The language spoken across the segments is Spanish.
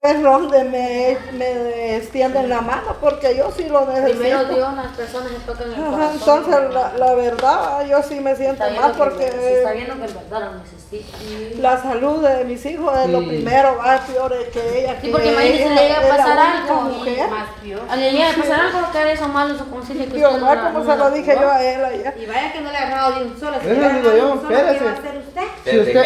es donde me, me extienden la mano porque yo sí lo necesito. Primero Dios, las personas se tocan el corazón. Entonces, la, la verdad, yo sí me siento mal porque se está viendo que el verdad lo necesita. la salud de mis hijos es lo primero, va peor que ella. Sí, que porque imagínese, le llega a pasar algo mujer. Más a pasar algo que eso malo, eso consigue que Dios, la- como no se lo dije yo a él ayer. Y vaya que no le ha agarrado de un solo. Si le ha agarrado de un solo, ¿qué va a hacer usted? Si usted-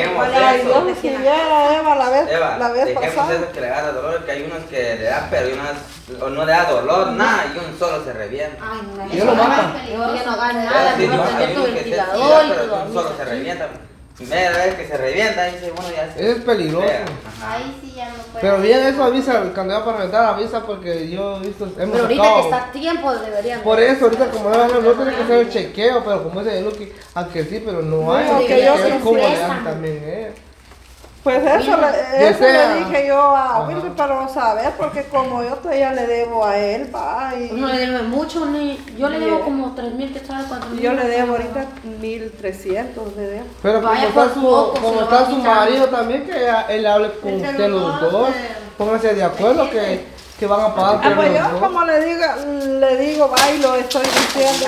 si Eva la vez, la vez pasada. Agarra dolor, que hay unos que le da, pero hay unas, o no le da dolor, nada, y un solo se revienta. Ay, no. Y lo mata. Ya no hagan nada, Sí, no, unos se ventilador y todo. solo se revienta. Media vez que se revienta, dice, bueno, ya se... Es peligroso. Ahí sí ya no puede. Pero bien eso avisa, cuando va para reventar avisa porque yo he visto, hemos Pero ahorita sacado- que está a tiempo deberían. Por eso, ahorita como no, no, no tiene que hacer el chequeo, pero como dice Lucky, aunque sí, pero no hay. No, hay que yo ver sí cómo le fresa. dan también, eh. Pues eso, le, eso le dije yo a Ajá. Wilmer para saber, porque como yo todavía le debo a él, va, y, No le debe mucho, ni. Yo le debo como 3 mil que tal, 4 y mil. yo le debo ahorita 1300 le debo. Pero como Vaya está su, poco, como está su marido también, que él hable con usted los dos, pónganse de acuerdo que, que van a pagar Ah, por pues yo dos. como le diga, le digo, va y lo estoy diciendo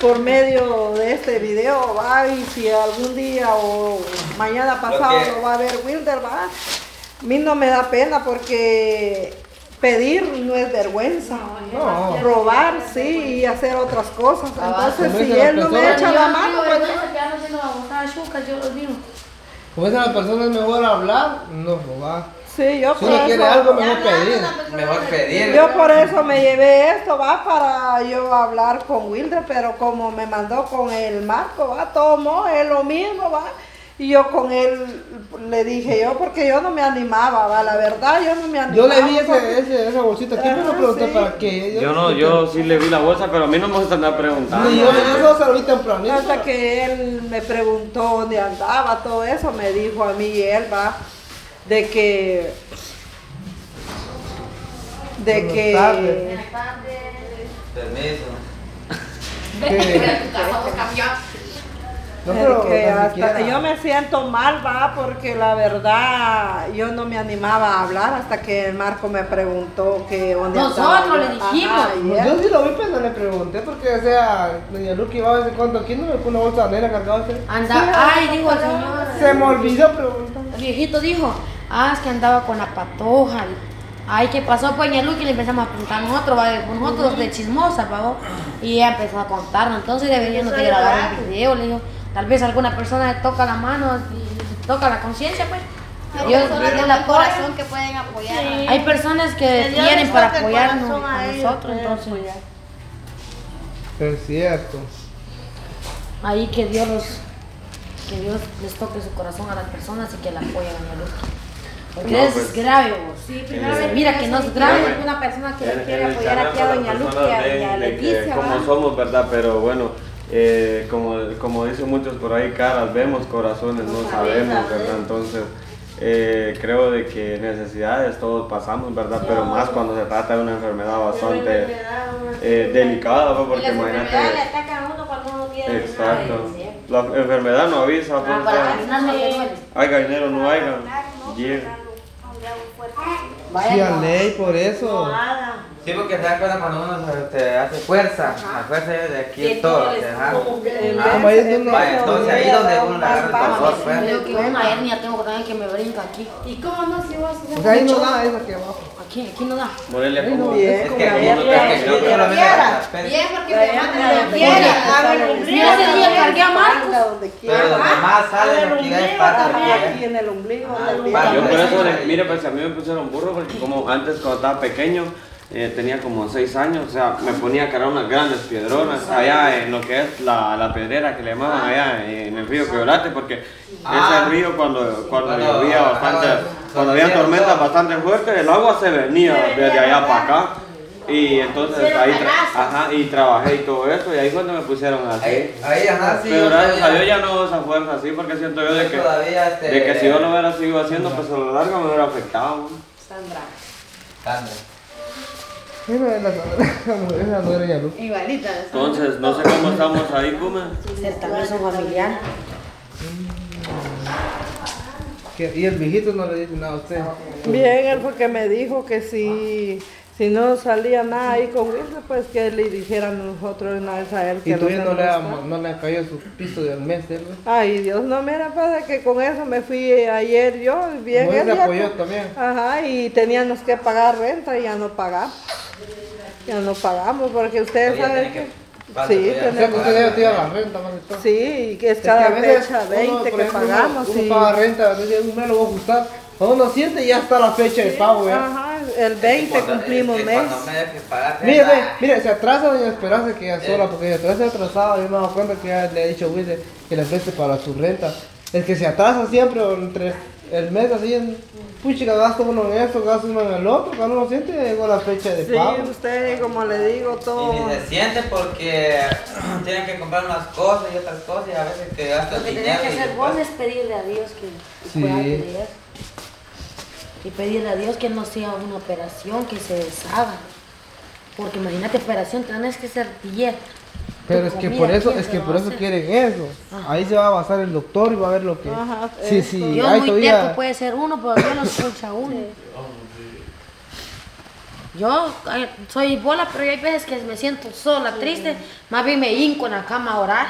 por medio de este video, va y si algún día o mañana pasado que- lo va a ver Wilder, va. A mí no me da pena porque pedir no es vergüenza. No. Robar sí y hacer otras cosas. Ah, Entonces si él no me echa la mano, pues. Como dicen las personas, es mejor hablar, no robar. Sí, yo Si por uno quiere eso- algo, Ya mejor hablando, pedir. Mejor pedir. Yo por eso me llevé esto, va, para yo hablar con Wilder, pero como me mandó con el Marco, va, tomó, es lo mismo, va. Y yo con él le dije yo, porque yo no me animaba, va, la verdad, yo no me animaba. Yo le vi ese, ese, esa bolsita aquí, pero Ajá, pregunté sí. para qué. Yo no, yo sí le vi la bolsa, pero a mí no me gusta andar preguntando. Ni yo, yo solo se lo vi tempranito. Hasta que él me preguntó dónde andaba, todo eso, me dijo a mí y él, va, de que... De Buenas que... tardes. Permiso. No pero que hasta- yo me siento mal, va, porque la verdad yo no me animaba a hablar hasta que el Marco me preguntó que dónde Nosotros le dijimos. Ajá, él- Yo sí lo vi, pero no le pregunté porque, o sea, doña Lucky iba a veces cuando aquí no me pone una bolsa negra cargada. Anda, ay, digo el señor. Se me olvidó preguntar. El viejito dijo, ah, es que andaba con la patoja. Ay, ¿qué pasó? Pues ya Lucky le empezamos a preguntar nosotros, ¿vale? Pues nosotros de chismosa, pavo. Y ella empezó a contarnos. Entonces deberíamos de grabar un video, le digo. Tal vez alguna persona le toca la mano y le toca la conciencia, pues. Hay Yo personas de con la el corazón que pueden apoyar. Hay personas que Dios tienen para apoyarnos a nosotros, entonces. apoyar. Es cierto. Ahí que Dios los, que Dios les toque su corazón a las personas y que la apoyen a Doña Lucky. Porque No, eso pues, es grave, vos. Sí, primero mira que no es grave. Hay alguna persona que En- le quiere apoyar aquí a Doña personas a, Leticia, como somos, ¿verdad? Pero bueno, eh, como, como dicen muchos por ahí, caras vemos, corazones no sabemos, ¿verdad? Entonces, eh, creo de que necesidades todos pasamos, ¿verdad? Pero más cuando se trata de una enfermedad bastante eh, delicada, ¿no? Y porque enfermedades le imagínate... atacan a uno cuando uno tiene Exacto. La enfermedad no avisa, pues, Ah, para vacunarme le duele. haya dinero no haya. Llega. Sí, a ley, por eso. Sí, porque se da cuenta cuando uno se, hace fuerza. La fuerza es de aquí es todo. se deja. En Ah, ahí Vaya, entonces a donde uno un le agarra dolor, pues. Que una hernia tengo también que me brinca aquí. ¿Y cómo no si O sea, ahí no da eso aquí abajo. Aquí, aquí no da. Morelia, como... Bien, Es que pe- Bien, porque no ese día cargué a Marcos. donde Pero quiera. aquí aquí, ¿eh? en el ombligo. Ah, vaya. Yo por eso, Vale. le- mire, pues a mí me pusieron burro porque como antes cuando estaba pequeño, eh, tenía como 6 años, o sea, me ponía a cargar unas grandes piedronas allá en lo que es la, la pedrera que le llamaban allá en el río Quebrate, porque Ah. ese río cuando, cuando Cuando- llovía bastante, cuando- cuando había cuando tormentas bastante fuertes, el agua se venía desde allá para acá. Y entonces ahí tra- ajá, y trabajé y todo eso, y ahí fue donde me pusieron así. Ahí, ahí, ajá, sí. Pero gracias a Dios ya no esa fuerza así, porque siento yo de que, este, de que si yo lo hubiera seguido haciendo, pues a lo largo me hubiera afectado. Sandra. Anda. Esa es la, la mujer, esa no era doña Lucky. Igualita. Entonces, no sé cómo estamos ahí, Kuma. También son familiares. Que- Y el viejito no le dice nada a usted. Bien, él fue que me dijo que si, si no salía nada ahí con Wilson, pues que le dijeran a nosotros una vez a él que Y todavía no le, ha, no le ha caído su piso del mes, ¿eh? Ay, Dios, no, mira, pasa que con eso me fui ayer yo, bien. Él apoyó con- también. Ajá, y teníamos que pagar renta y ya no pagamos. Ya no pagamos porque ustedes saben que- Sí, todavía. O sea, que tenemos... la renta más de todo. Sí, que es Es cada que a veces fecha uno, 20 por que ejemplo, uno- pagamos. Uno, y- paga renta, a veces un mes lo va a ajustar. Cuando uno siente y ya está la fecha de pago, ¿ya? Ajá, el 20 Cuando- cumplimos es que mes. Me Mire, mire, se atrasa doña Esperanza que ella Eh. sola, porque si atrasa atrasado, yo me he dado cuenta que ya le he dicho a Wilde que le preste para su renta. El que se atrasa siempre o entre el mes así en puchica gasta uno en esto, gasta uno en el otro, cuando uno siente llegó la fecha de Sí, pago. usted, como le digo, todo. Y ni se siente porque tienen que comprar unas cosas y otras cosas y a veces que gastan Lo que tenés que hacer vos es pedirle a Dios que Sí. pueda creer. Y pedirle a Dios que no sea una operación que se deshaga. Porque imagínate operación, tenés que ser dieta. Pero es que por eso, ¿quién es que por eso quieren eso. Ahí se va a basar el doctor y va a ver lo que. Ajá, sí, eso. sí, Dios hay muy todavía. terco puede ser uno, pero Dios no escucha a uno. Yo ay, soy bola, pero hay veces que me siento sola, triste. Más bien me hinco en la cama a orar.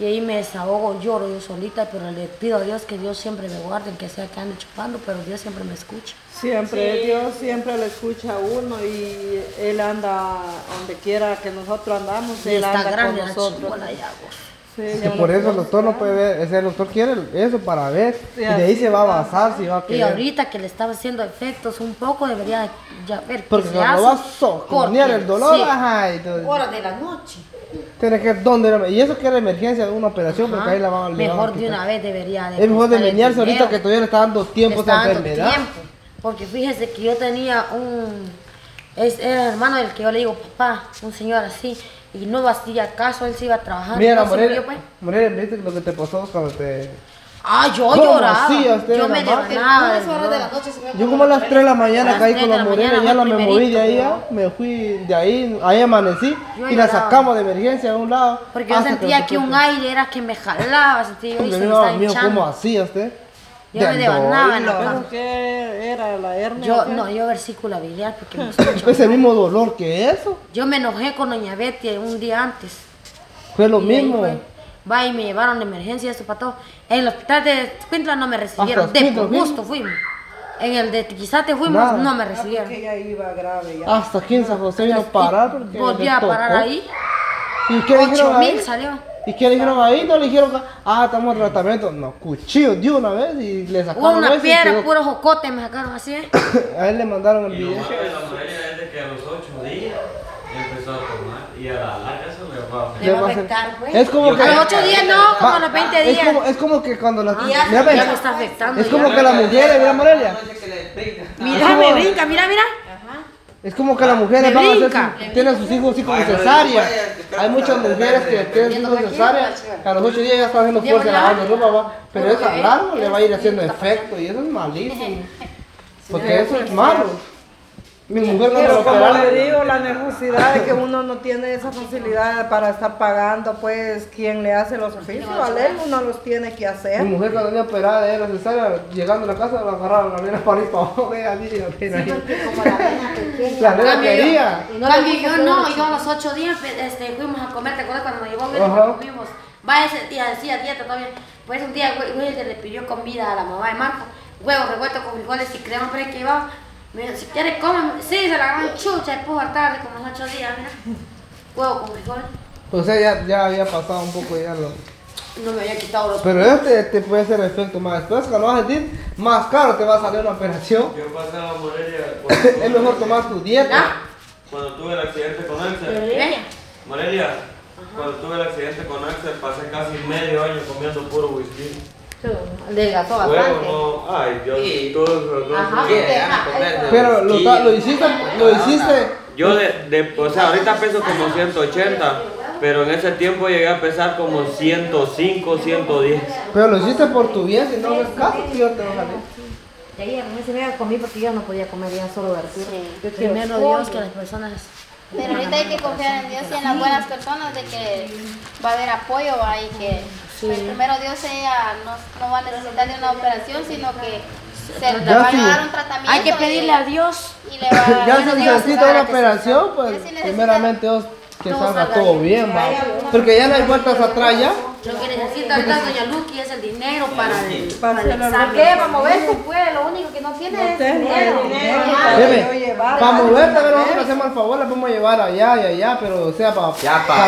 Y ahí me desahogo, lloro yo solita, pero le pido a Dios que Dios siempre me guarde, que sea que ande chupando, pero Dios siempre me escucha. Siempre, Dios siempre le escucha a uno y Él anda donde quiera que nosotros andamos, Y Él está anda grande con la nosotros. Sí, Que por lo eso el doctor no puede ver, ese el doctor quiere eso para ver Sí, y de ahí se va a basar si va a Y querer. ahorita que le estaba haciendo efectos un poco, debería ya ver Porque se vas a socornear Porque, el dolor, sí, ajá, y todo. Hora de la noche. Tiene que dónde era- y eso que era emergencia de una operación porque ahí la van a Mejor de una vez debería de Es mejor de menearse ahorita que todavía le está dando tiempo a esa enfermedad. tiempo. Porque fíjese que yo tenía un. Es, era el hermano del que yo le digo, papá, un señor así. Y no hacía caso, él se iba a trabajar. Mira, no murió, pues. ¿viste lo que te pasó cuando te... Ah, yo ¿Cómo lloraba. yo me de me Yo como a las 3 de la mañana caí con de Morelia, mañana ya la me moví de ahí, me fui de ahí, ahí amanecí y la sacamos de emergencia a un lado. Porque yo sentía que un aire era que me jalaba, sentía yo y se me mío, estaba mío, ¿cómo hinchando. hacía usted? Yo me Del desganaba en la cama. ¿Pero qué era la hernia? Yo, no, yo versículo biliar porque me escucho. Ese mismo dolor que eso, Yo me enojé con doña Betty un día antes. fue lo de mismo. Va y me llevaron de emergencia, eso para todo. En el hospital de Quintla no me recibieron, Hasta de por gusto fuimos. En el de Tiquizate fuimos, Nada. no me recibieron. porque ella iba grave ya. Hasta aquí en San José vino a parar porque Volví a parar ahí. ¿Y qué le 8 dijeron ahí? mil salió. ¿Y qué le dijeron ahí? No le dijeron, que, ah, estamos en tratamiento. No, cuchillo de una vez y le Hubo sacaron una y piedra, quedó- puro jocote, me sacaron así. ¿eh? A él le mandaron el Y lo video. de la es de que a los 8 días empezó a y a la larga eso le va a afectar. Le va a afectar, pues. Es como que... A los 8 días no, como a los 20 Es días. como, es como que cuando la... Ah, mira, ya, ya me está afectando. es ya. como que la mujer, mira Morelia. Mira, como- me brinca, mira, mira. es como que las mujeres Me van a hacer, tienen sus hijos así como cesárea. Hay muchas mujeres que tienen sus hijos cesárea, que a los 8 días ya están haciendo fuerza ya. lavando ropa, va, pero Puro es a largo le va a ir haciendo efecto y eso es malísimo. Porque eso es malo. Mi mujer no me Pero lo como le digo, la necesidad de que uno no tiene esa facilidad para estar pagando, pues, quien le hace los oficios, ¿vale? Uno los tiene que Mi hacer. mujer cuando venía operada de la cesárea, llegando a la casa, la agarraron, la nena para ir para abajo, vea, así, la nena ahí. Como la nena pequeña. La nena quería. No, cambio yo no, yo a los ocho días pe- este, fuimos a comer, ¿te acuerdas cuando me llevó? Ajá. Fuimos, va ese día, decía dieta todavía. Pues un día Wil- Wilder le pidió comida a la mamá de Marco, huevos revueltos con frijoles y crema, pero es que iba, dijo, si quieres comer, sí, se la gran chucha, y pudo tarde, como los ocho días, mira, huevo con frijoles, O sea, ya, ya había pasado un poco ya lo... no me había quitado los... Pero eso te, te puede hacer efecto más después, cuando vas a sentir, más caro te va a salir una operación. Yo pasaba Morelia cuando Es mejor tomar tu dieta. ¿Ah? Cuando tuve el accidente con Axel. Morelia, cuando tuve el accidente con Axel pasé casi medio año comiendo puro whisky. Adelgazó Huevo, bastante. no. Ay. Ajá. Sí, comer Pero lo, lo hiciste, lo hiciste. Yo de, de, o sea, ahorita peso como 180, pero en ese tiempo llegué a pesar como 105, 110. Pero lo hiciste por tu bien, si no haces caso, tío, te salir. De ahí a mí se me comí porque yo no podía comer ya solo verdura. Sí. Primero Dios que las personas... Pero ahorita hay que confiar en Dios y en las buenas personas de que va a haber apoyo va, y Pues primero Dios ella no, no va a necesitar de una operación, sino que se le va a sí. dar un tratamiento. Hay que y- pedirle a Dios. Y le va Ya bueno, si Dios necesita una operación, pues primeramente Dios que salga todo bien. bien, va. Porque ya no hay vueltas atrás ya. Lo que necesita ahorita doña Lucky es el dinero para el, Para para el examen. ¿Qué? Para moverse puede, lo único que no tiene No es dinero. el dinero para para moverte, pero nosotros hacemos el favor, le podemos llevar allá y allá, pero o sea, para Ya, para.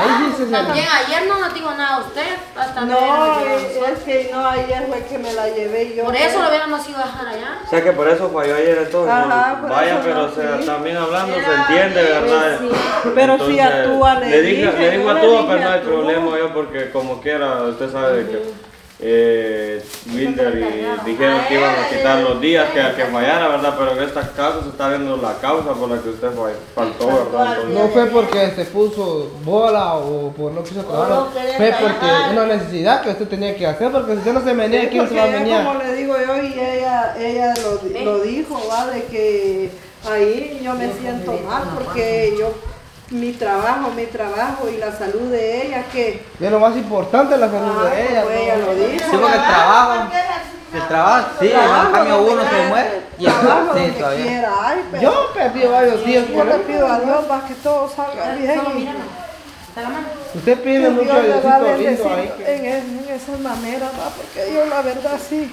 Ahí sí se También ayer no nos dijo nada a usted. Hasta No, a es, que no, ayer fue que me la llevé yo. Por eso lo hubiéramos ido a dejar allá. O sea que por eso falló ayer entonces. Ajá, por Vaya, eso pero no o sea, fui. también hablando se entiende, ¿verdad? Pero si actúa, le le dije, le digo a dije, pero no hay actúa. Yo porque como quiera, usted sabe de que eh, Wilder y dijeron que iban a quitar los días que al que fallara, ¿verdad? Pero en esta caso se está viendo la causa por la que usted faltó, ¿verdad? Entonces, No fue porque se puso bola o por no quiso trabajar, no fue porque una necesidad que usted tenía que hacer, porque si usted no se venía, Sí, ¿quién se va a venir? como le digo yo y ella, ella lo, di- lo dijo, va, de que ahí yo me siento mal porque yo, mi trabajo, mi trabajo y la salud de ella, que Y es lo más importante la salud Ah, de ella. como ¿no? ella lo. Sí, porque el trabajo, el trabajo, sí, Trabajo cambio uno se muere y el trabajo sí, donde quiera, ay, pero Yo perdí varios días yo le pido a Dios va, que todo salga bien. Usted pide mucho Diosito ahí. en, en esa manera, va, porque yo la verdad sí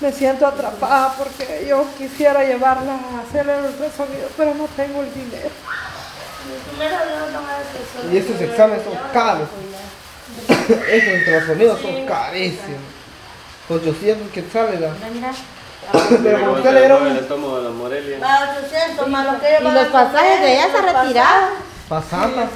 me siento atrapada porque yo quisiera llevarla a hacer el ultrasonido, pero no tengo el dinero. Y esos exámenes son caros. Esos ultrasonidos son carísimos. 800 quetzales. ¿no? Mira. Pero como usted le dieron el estómago de la Morelia. Más 800, más lo que Y los pasajes de ella se retiraron. Pasanta.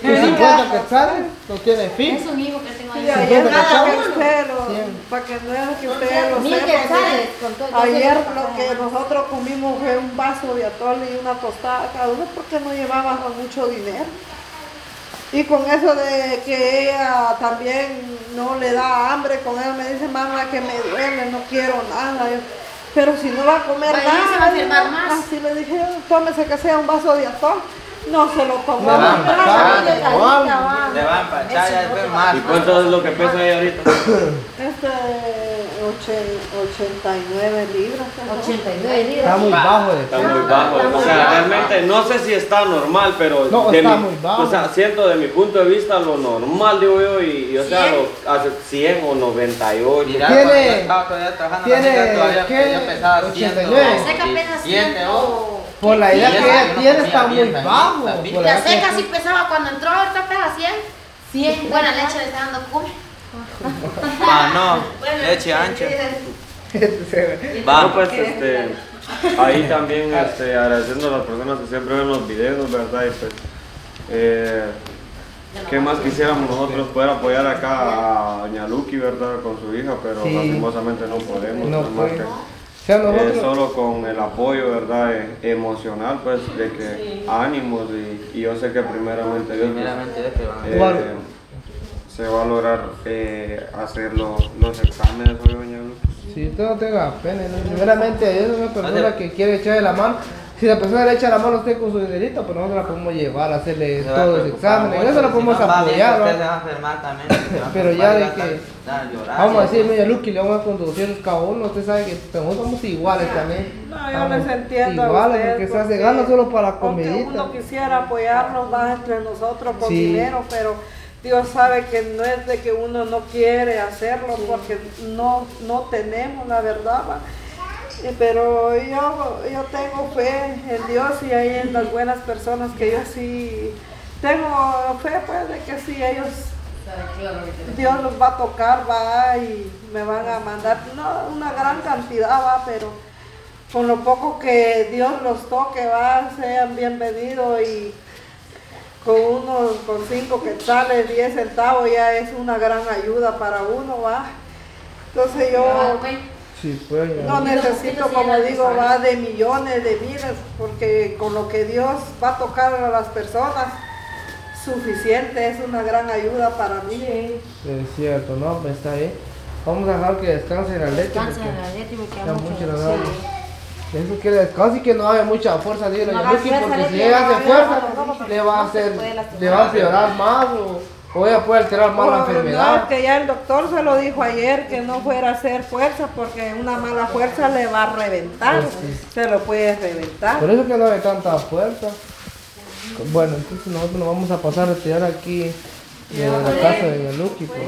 Y 50 quetzales no tiene fin. Es un hijo que tengo ahí. Y ayer para que usted lo, para que no es que usted lo Mil sepa, quetzales, con todo- que ayer lo que nosotros comimos fue un vaso de atole y una tostada cada uno porque no llevábamos mucho dinero. Y con eso de que ella también no le da hambre, con ella me dice, mamá, que me duele, no quiero nada. Yo, pero si no va a comer Vaya, nada, se va a más. Así le dije, tómese que sea un vaso de atole. No se lo tomó. Le va a no, empatar, no, igual. Le va a empachar ya después más. ¿Y cuánto es lo que pesa ella ahorita? Este, oche- 89 libras. ¿no? 89 libras. Está muy bajo Está muy bajo. O sea, realmente no sé si está normal, pero No, está mi- muy bajo. O sea, siento de mi punto de vista lo normal, digo yo, y, y, o sea, lo, hace 100 o 98. Mira, Tiene- cuando yo estaba todavía trabajando en la tiene, todavía pesaba 89. La seca pesa 107, ¿no? 100. Por la idea Y que ella tiene está muy bajo. La edad que- seca sí pesaba cuando entró, ahorita pesa 100. 100. Buena leche le está dando come. Ah, no, leche ancha. No, Va, pues este, ahí también este, agradeciendo a las personas que siempre ven los videos, ¿verdad? Y pues, eh, ¿qué más quisiéramos nosotros poder apoyar acá a Doña Lucky, ¿verdad? Con su hija, pero Sí. lastimosamente no podemos. No nada más que, Sea, eh, solo con el apoyo, ¿verdad? eh, emocional, pues, de que ánimos y, y yo sé que primeramente Dios, pues, primeramente eh, se va a lograr eh, hacer los, los exámenes hoy, Doña Lucky. Si usted no tenga pena, ¿no? primeramente es una persona que quiere echarle la mano. Si la persona le echa la mano a usted con su dinerito, pues nosotros la podemos llevar a hacerle Se todos los exámenes. mucho, Eso la si podemos no va bien, apoyar. Usted ¿no? se va a enfermar también. se va a Pero ya de a que- llorando. Vamos a decir, mira, Lucky, le vamos a conducir cada uno. Usted sabe que nosotros somos iguales también. No, yo les entiendo. a Iguales, usted, porque se hace gana solo para la Aunque uno quisiera apoyarnos más entre nosotros con Sí. dinero, pero Dios sabe que no es de que uno no quiere hacerlo porque no, no tenemos la verdad. va. Pero yo, yo tengo fe en Dios y ahí en las buenas personas que yo sí tengo fe pues de que sí ellos Dios los va a tocar, va, y me van a mandar, no una gran cantidad, va, pero con lo poco que Dios los toque, va, sean bienvenidos y con unos, con cinco quetzales, diez centavos, ya es una gran ayuda para uno, va. Entonces yo Sí, pues. no necesito, como digo, va de millones, de miles, porque con lo que Dios va a tocar a las personas, suficiente, es una gran ayuda para mí. Es cierto, no, pues está bien. Vamos a dejar que descanse la leche. Descansa porque la leche y me ya queda mucho mucho. la. Eso quiere descanse y que no haya mucha fuerza, digo, No porque si ella hace fuerza, le va a hacer, le va a empeorar más o, O ella puede alterar más la enfermedad. No, que ya el doctor se lo dijo ayer que no fuera a hacer fuerza porque una mala fuerza le va a reventar. Pues sí. Se lo puede reventar. Por eso que no hay tanta fuerza. Bueno, entonces nosotros nos vamos a pasar a retirar aquí de la casa de Yaluki. pues.